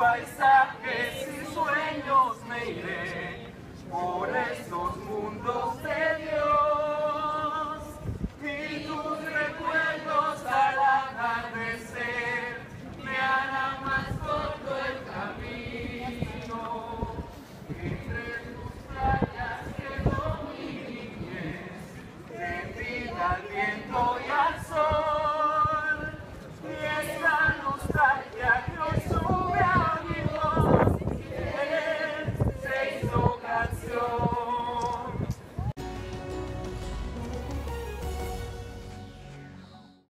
paisajes y sueños me iré.